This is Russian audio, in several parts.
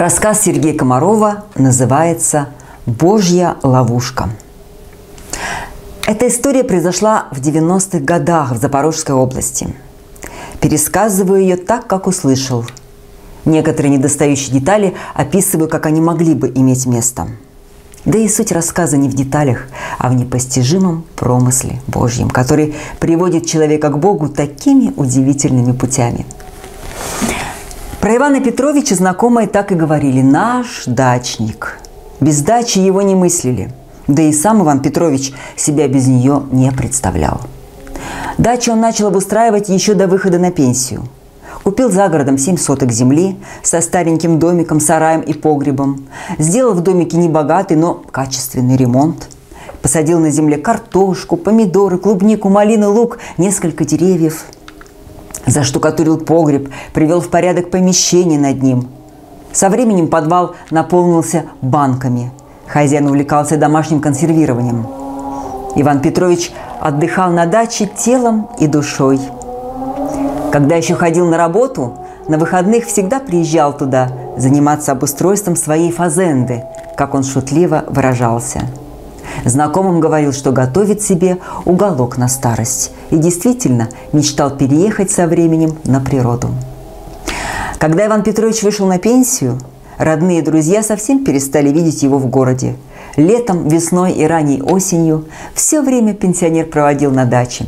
Рассказ Сергея Комарова называется «Божья ловушка». Эта история произошла в 90-х годах в Запорожской области. Пересказываю ее так, как услышал. Некоторые недостающие детали описываю, как они могли бы иметь место. Да и суть рассказа не в деталях, а в непостижимом промысле Божьем, который приводит человека к Богу такими удивительными путями – про Ивана Петровича знакомые так и говорили «наш дачник». Без дачи его не мыслили. Да и сам Иван Петрович себя без нее не представлял. Дачу он начал обустраивать еще до выхода на пенсию. Купил за городом 7 соток земли со стареньким домиком, сараем и погребом. Сделал в домике небогатый, но качественный ремонт. Посадил на земле картошку, помидоры, клубнику, малину, лук, несколько деревьев – заштукатурил погреб, привел в порядок помещение над ним. Со временем подвал наполнился банками. Хозяин увлекался домашним консервированием. Иван Петрович отдыхал на даче телом и душой. Когда еще ходил на работу, на выходных всегда приезжал туда заниматься обустройством своей фазенды, как он шутливо выражался – Знакомым говорил, что готовит себе уголок на старость. И действительно мечтал переехать со временем на природу. Когда Иван Петрович вышел на пенсию, родные и друзья совсем перестали видеть его в городе. Летом, весной и ранней осенью все время пенсионер проводил на даче.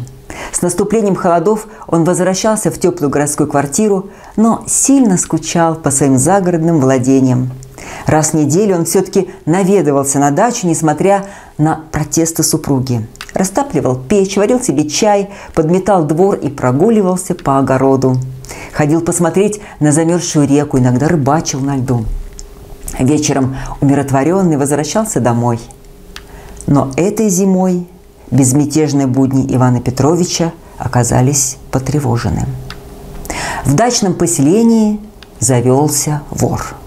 С наступлением холодов он возвращался в теплую городскую квартиру, но сильно скучал по своим загородным владениям – Раз в неделю он все-таки наведывался на дачу, несмотря на протесты супруги. Растапливал печь, варил себе чай, подметал двор и прогуливался по огороду. Ходил посмотреть на замерзшую реку, иногда рыбачил на льду. Вечером умиротворенный возвращался домой. Но этой зимой безмятежные будни Ивана Петровича оказались потревожены. В дачном поселении завелся вор –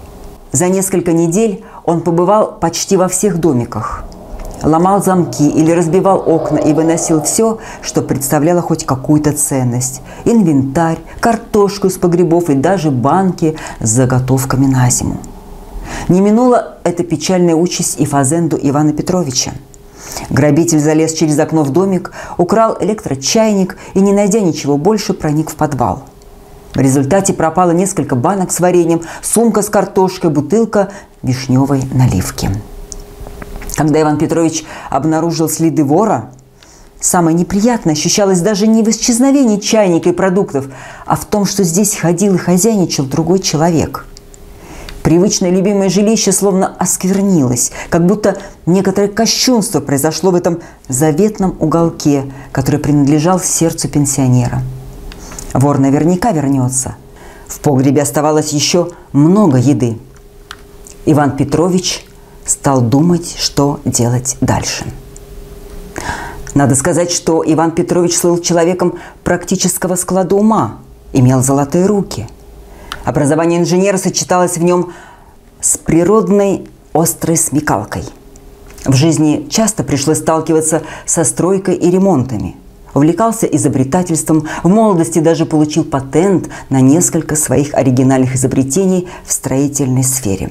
за несколько недель он побывал почти во всех домиках. Ломал замки или разбивал окна и выносил все, что представляло хоть какую-то ценность. Инвентарь, картошку из погребов и даже банки с заготовками на зиму. Не минула эта печальная участь и фазенду Ивана Петровича. Грабитель залез через окно в домик, украл электрочайник и, не найдя ничего больше, проник в подвал – в результате пропало несколько банок с вареньем, сумка с картошкой, бутылка вишневой наливки. Когда Иван Петрович обнаружил следы вора, самое неприятное ощущалось даже не в исчезновении чайника и продуктов, а в том, что здесь ходил и хозяйничал другой человек. Привычное любимое жилище словно осквернилось, как будто некоторое кощунство произошло в этом заветном уголке, который принадлежал сердцу пенсионера – Вор наверняка вернется. В погребе оставалось еще много еды. Иван Петрович стал думать, что делать дальше. Надо сказать, что Иван Петрович слыл человеком практического склада ума, имел золотые руки. Образование инженера сочеталось в нем с природной острой смекалкой. В жизни часто пришлось сталкиваться со стройкой и ремонтами – увлекался изобретательством, в молодости даже получил патент на несколько своих оригинальных изобретений в строительной сфере.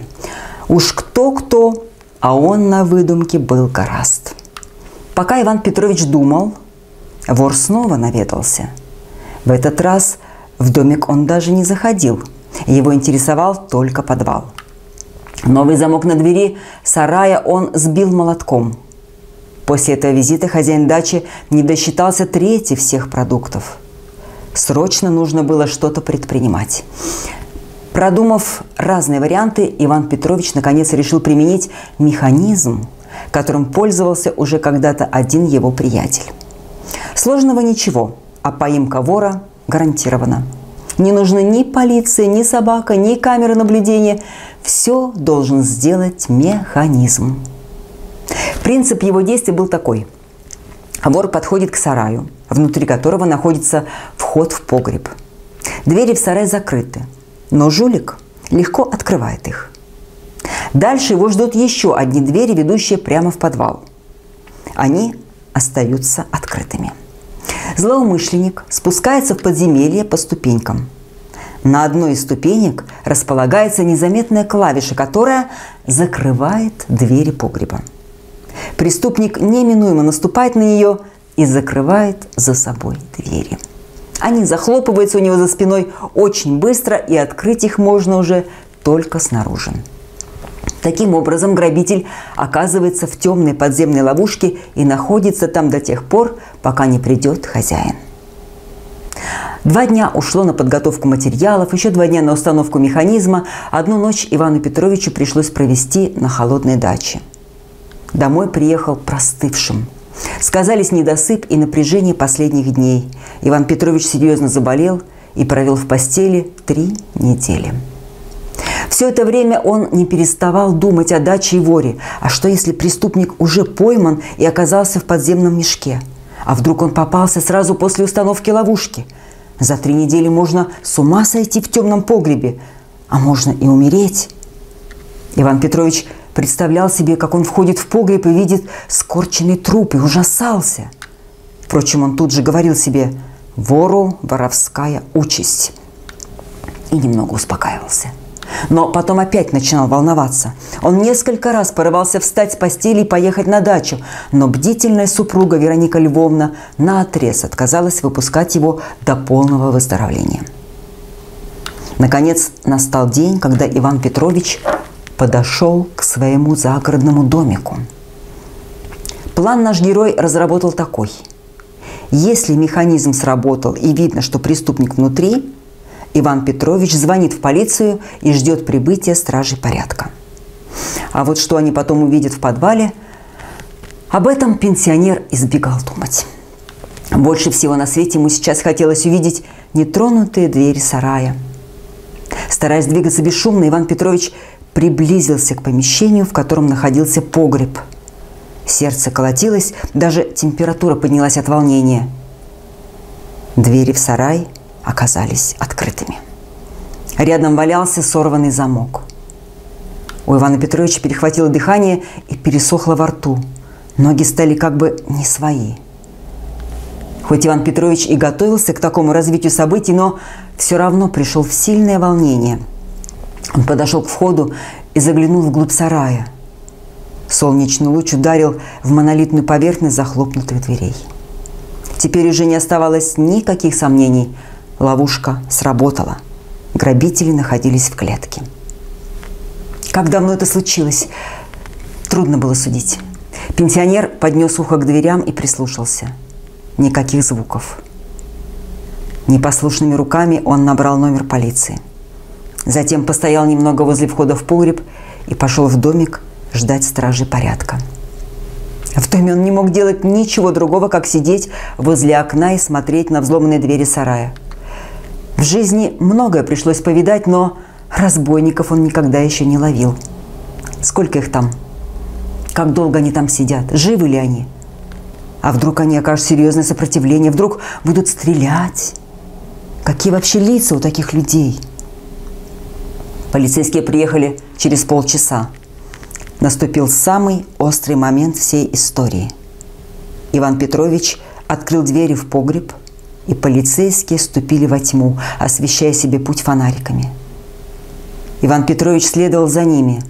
Уж кто-кто, а он на выдумке был гораст. Пока Иван Петрович думал, вор снова наведался. В этот раз в домик он даже не заходил. Его интересовал только подвал. Новый замок на двери сарая он сбил молотком – После этого визита хозяин дачи не досчитался трети всех продуктов. Срочно нужно было что-то предпринимать. Продумав разные варианты, Иван Петрович наконец решил применить механизм, которым пользовался уже когда-то один его приятель. Сложного ничего, а поимка вора гарантирована. Не нужны ни полиция, ни собака, ни камеры наблюдения. Все должен сделать механизм. Принцип его действия был такой. Вор подходит к сараю, внутри которого находится вход в погреб. Двери в сарай закрыты, но жулик легко открывает их. Дальше его ждут еще одни двери, ведущие прямо в подвал. Они остаются открытыми. Злоумышленник спускается в подземелье по ступенькам. На одной из ступенек располагается незаметная клавиша, которая закрывает двери погреба. Преступник неминуемо наступает на нее и закрывает за собой двери. Они захлопываются у него за спиной очень быстро, и открыть их можно уже только снаружи. Таким образом, грабитель оказывается в темной подземной ловушке и находится там до тех пор, пока не придет хозяин. Два дня ушло на подготовку материалов, еще два дня на установку механизма. Одну ночь Ивану Петровичу пришлось провести на холодной даче. Домой приехал простывшим. Сказались недосып и напряжение последних дней. Иван Петрович серьезно заболел и провел в постели три недели. Все это время он не переставал думать о даче и воре. А что, если преступник уже пойман и оказался в подземном мешке? А вдруг он попался сразу после установки ловушки – за три недели можно с ума сойти в темном погребе, а можно и умереть. Иван Петрович представлял себе, как он входит в погреб и видит скорченный труп и ужасался. Впрочем, он тут же говорил себе «вору воровская участь» и немного успокаивался – но потом опять начинал волноваться. Он несколько раз порывался встать с постели и поехать на дачу, но бдительная супруга Вероника Львовна наотрез отказалась выпускать его до полного выздоровления. Наконец настал день, когда Иван Петрович подошел к своему загородному домику. План наш герой разработал такой. Если механизм сработал и видно, что преступник внутри, Иван Петрович звонит в полицию и ждет прибытия стражей порядка. А вот что они потом увидят в подвале, об этом пенсионер избегал думать. Больше всего на свете ему сейчас хотелось увидеть нетронутые двери сарая. Стараясь двигаться бесшумно, Иван Петрович приблизился к помещению, в котором находился погреб. Сердце колотилось, даже температура поднялась от волнения. Двери в сарай – оказались открытыми. Рядом валялся сорванный замок. У Ивана Петровича перехватило дыхание и пересохло во рту. Ноги стали как бы не свои. Хоть Иван Петрович и готовился к такому развитию событий, но все равно пришел в сильное волнение. Он подошел к входу и заглянул вглубь сарая. Солнечный луч ударил в монолитную поверхность захлопнутых дверей. Теперь уже не оставалось никаких сомнений – Ловушка сработала. Грабители находились в клетке. Как давно это случилось? Трудно было судить. Пенсионер поднес ухо к дверям и прислушался. Никаких звуков. Непослушными руками он набрал номер полиции. Затем постоял немного возле входа в погреб и пошел в домик ждать стражи порядка. В доме он не мог делать ничего другого, как сидеть возле окна и смотреть на взломанные двери сарая – в жизни многое пришлось повидать, но разбойников он никогда еще не ловил. Сколько их там? Как долго они там сидят? Живы ли они? А вдруг они окажут серьезное сопротивление? Вдруг будут стрелять? Какие вообще лица у таких людей? Полицейские приехали через полчаса. Наступил самый острый момент всей истории. Иван Петрович открыл двери в погреб – и полицейские ступили во тьму, освещая себе путь фонариками. Иван Петрович следовал за ними.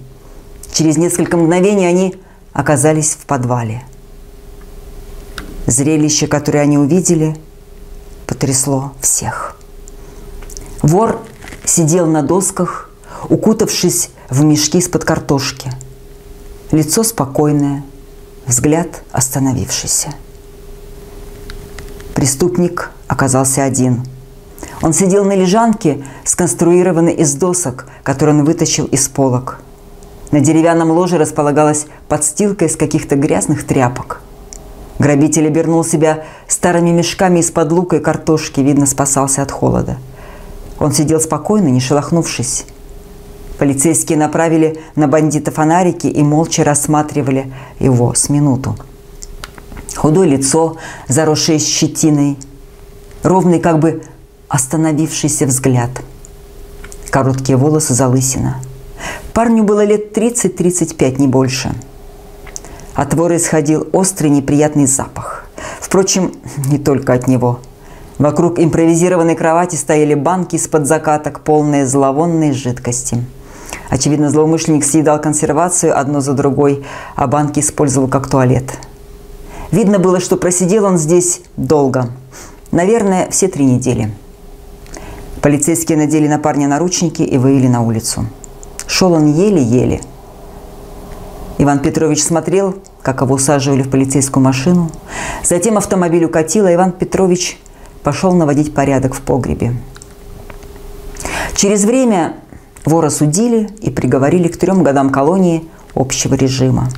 Через несколько мгновений они оказались в подвале. Зрелище, которое они увидели, потрясло всех. Вор сидел на досках, укутавшись в мешки из-под картошки. Лицо спокойное, взгляд остановившийся. Преступник оказался один. Он сидел на лежанке, сконструированной из досок, которую он вытащил из полок. На деревянном ложе располагалась подстилка из каких-то грязных тряпок. Грабитель обернул себя старыми мешками из-под лука и картошки, видно, спасался от холода. Он сидел спокойно, не шелохнувшись. Полицейские направили на бандита фонарики и молча рассматривали его с минуту. Худое лицо, заросшее щетиной – ровный как бы остановившийся взгляд. Короткие волосы залысина. Парню было лет 30-35, не больше. От вора исходил острый неприятный запах. Впрочем, не только от него. Вокруг импровизированной кровати стояли банки из-под закаток, полные зловонной жидкости. Очевидно, злоумышленник съедал консервацию одно за другой, а банки использовал как туалет. Видно было, что просидел он здесь долго. Наверное, все три недели. Полицейские надели на парня наручники и вывели на улицу. Шел он еле-еле. Иван Петрович смотрел, как его усаживали в полицейскую машину. Затем автомобиль укатил, а Иван Петрович пошел наводить порядок в погребе. Через время вора судили и приговорили к трем годам колонии общего режима.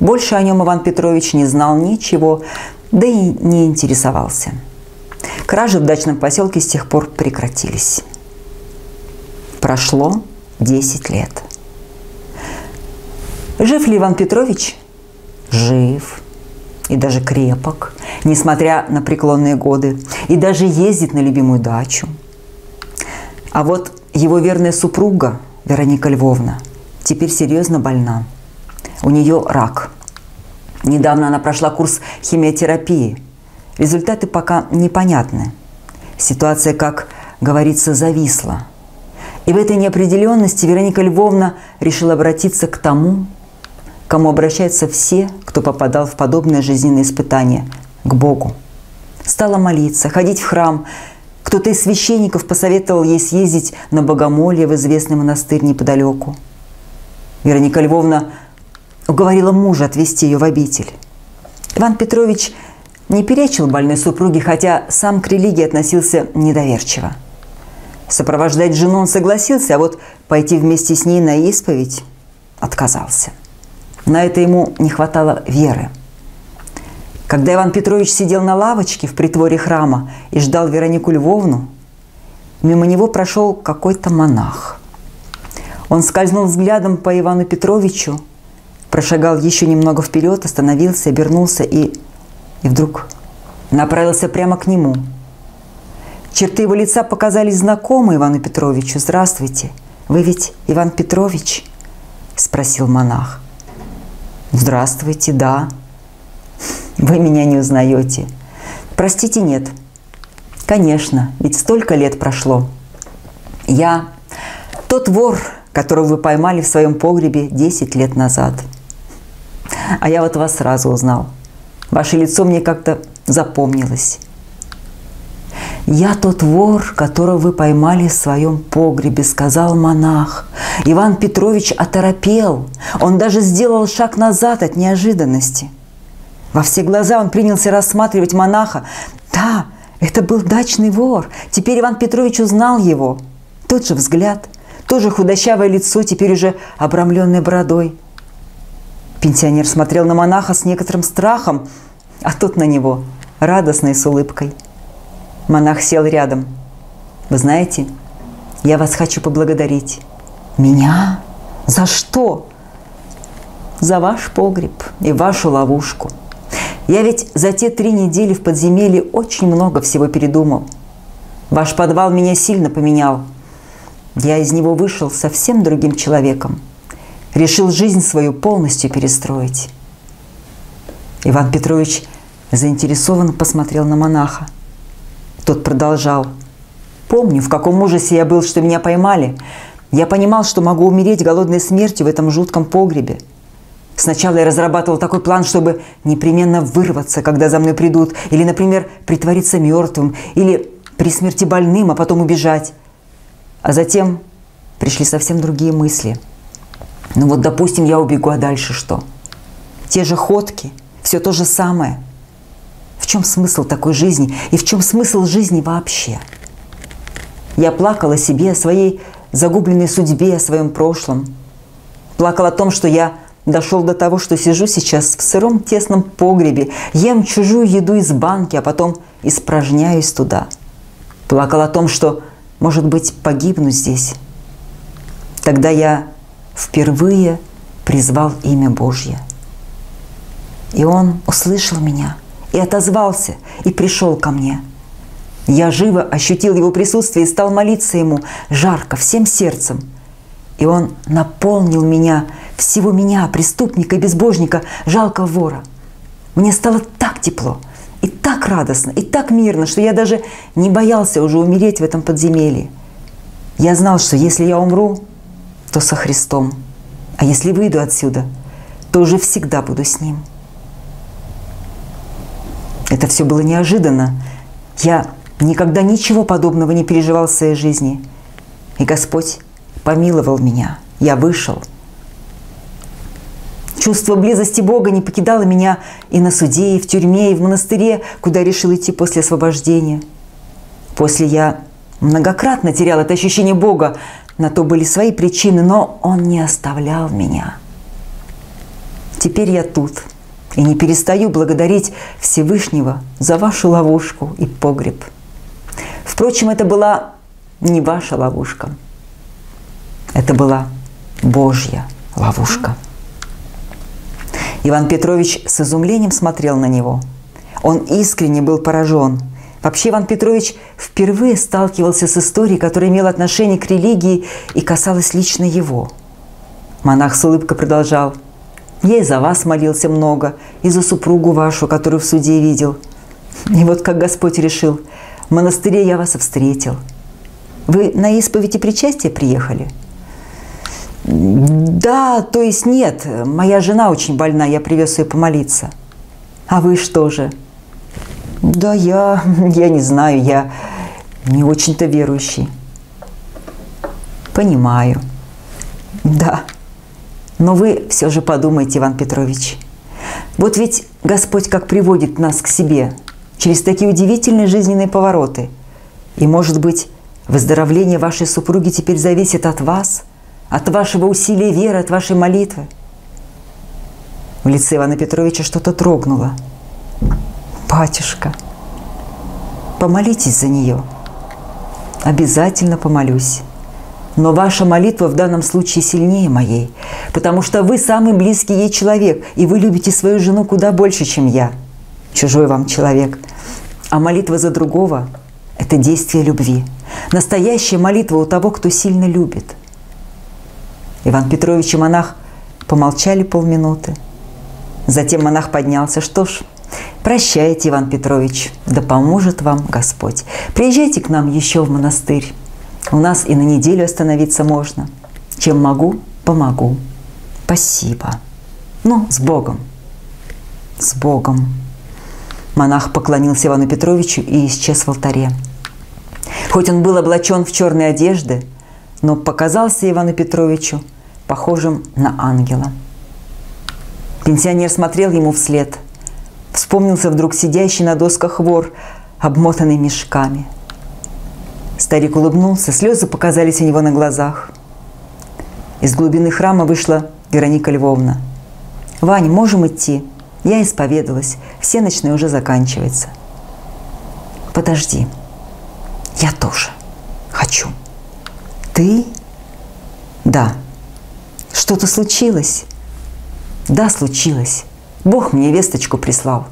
Больше о нем Иван Петрович не знал ничего, да и не интересовался. Кражи в дачном поселке с тех пор прекратились. Прошло 10 лет. Жив ли Иван Петрович? Жив. И даже крепок, несмотря на преклонные годы. И даже ездит на любимую дачу. А вот его верная супруга Вероника Львовна теперь серьезно больна. У нее рак. Недавно она прошла курс химиотерапии. Результаты пока непонятны. Ситуация, как говорится, зависла. И в этой неопределенности Вероника Львовна решила обратиться к тому, кому обращаются все, кто попадал в подобное жизненное испытание – к Богу. Стала молиться, ходить в храм. Кто-то из священников посоветовал ей съездить на богомолье в известный монастырь неподалеку. Вероника Львовна уговорила мужа отвезти ее в обитель. Иван Петрович не перечил больной супруге, хотя сам к религии относился недоверчиво. Сопровождать жену он согласился, а вот пойти вместе с ней на исповедь отказался. На это ему не хватало веры. Когда Иван Петрович сидел на лавочке в притворе храма и ждал Веронику Львовну, мимо него прошел какой-то монах. Он скользнул взглядом по Ивану Петровичу, прошагал еще немного вперед, остановился, обернулся и, и вдруг направился прямо к нему. Черты его лица показались знакомы Ивану Петровичу. «Здравствуйте, вы ведь Иван Петрович?» – спросил монах. «Здравствуйте, да. Вы меня не узнаете. Простите, нет. Конечно, ведь столько лет прошло. Я тот вор, которого вы поймали в своем погребе 10 лет назад – а я вот вас сразу узнал. Ваше лицо мне как-то запомнилось. «Я тот вор, которого вы поймали в своем погребе», — сказал монах. Иван Петрович оторопел. Он даже сделал шаг назад от неожиданности. Во все глаза он принялся рассматривать монаха. Да, это был дачный вор. Теперь Иван Петрович узнал его. Тот же взгляд, тоже худощавое лицо, теперь уже обрамленное бородой. Пенсионер смотрел на монаха с некоторым страхом, а тот на него, радостный с улыбкой. Монах сел рядом. «Вы знаете, я вас хочу поблагодарить». «Меня? За что?» «За ваш погреб и вашу ловушку. Я ведь за те три недели в подземелье очень много всего передумал. Ваш подвал меня сильно поменял. Я из него вышел совсем другим человеком – решил жизнь свою полностью перестроить. Иван Петрович заинтересованно посмотрел на монаха. Тот продолжал. «Помню, в каком ужасе я был, что меня поймали. Я понимал, что могу умереть голодной смертью в этом жутком погребе. Сначала я разрабатывал такой план, чтобы непременно вырваться, когда за мной придут, или, например, притвориться мертвым, или при смерти больным, а потом убежать. А затем пришли совсем другие мысли – ну вот, допустим, я убегу, а дальше что? Те же ходки, все то же самое. В чем смысл такой жизни и в чем смысл жизни вообще? Я плакала себе, о своей загубленной судьбе, о своем прошлом. Плакала о том, что я дошел до того, что сижу сейчас в сыром тесном погребе, ем чужую еду из банки, а потом испражняюсь туда. Плакала о том, что, может быть, погибну здесь. Тогда я впервые призвал имя Божье. И он услышал меня и отозвался, и пришел ко мне. Я живо ощутил его присутствие и стал молиться ему жарко, всем сердцем. И он наполнил меня, всего меня, преступника и безбожника, жалкого вора. Мне стало так тепло и так радостно, и так мирно, что я даже не боялся уже умереть в этом подземелье. Я знал, что если я умру, то со Христом, а если выйду отсюда, то уже всегда буду с Ним. Это все было неожиданно. Я никогда ничего подобного не переживал в своей жизни. И Господь помиловал меня. Я вышел – Чувство близости Бога не покидало меня и на суде, и в тюрьме, и в монастыре, куда решил идти после освобождения. После я многократно терял это ощущение Бога. На то были свои причины, но Он не оставлял меня. Теперь я тут и не перестаю благодарить Всевышнего за вашу ловушку и погреб. Впрочем, это была не ваша ловушка. Это была Божья ловушка. Иван Петрович с изумлением смотрел на него. Он искренне был поражен. Вообще Иван Петрович впервые сталкивался с историей, которая имела отношение к религии и касалась лично его. Монах с улыбкой продолжал. «Я и за вас молился много, и за супругу вашу, которую в суде видел. И вот как Господь решил, в монастыре я вас встретил. Вы на исповедь и приехали?» Да, то есть нет. Моя жена очень больна, я привез ее помолиться. А вы что же? Да я, я не знаю, я не очень-то верующий. Понимаю. Да. Но вы все же подумайте, Иван Петрович. Вот ведь Господь как приводит нас к себе через такие удивительные жизненные повороты. И, может быть, выздоровление вашей супруги теперь зависит от вас – от вашего усилия веры, от вашей молитвы. В лице Ивана Петровича что-то трогнуло. Батюшка, помолитесь за нее. Обязательно помолюсь. Но ваша молитва в данном случае сильнее моей, потому что вы самый близкий ей человек, и вы любите свою жену куда больше, чем я, чужой вам человек. А молитва за другого – это действие любви. Настоящая молитва у того, кто сильно любит – Иван Петрович и монах помолчали полминуты. Затем монах поднялся. Что ж, прощайте, Иван Петрович, да поможет вам Господь. Приезжайте к нам еще в монастырь. У нас и на неделю остановиться можно. Чем могу, помогу. Спасибо. Ну, с Богом. С Богом. Монах поклонился Ивану Петровичу и исчез в алтаре. Хоть он был облачен в черные одежды, но показался Ивану Петровичу похожим на ангела. Пенсионер смотрел ему вслед. Вспомнился вдруг сидящий на досках вор, обмотанный мешками. Старик улыбнулся, слезы показались у него на глазах. Из глубины храма вышла Вероника Львовна. «Вань, можем идти?» Я исповедалась. Все ночные уже заканчивается. «Подожди. Я тоже хочу». «Ты?» «Да». Что-то случилось? Да, случилось. Бог мне весточку прислал.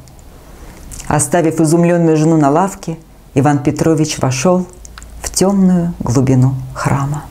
Оставив изумленную жену на лавке, Иван Петрович вошел в темную глубину храма.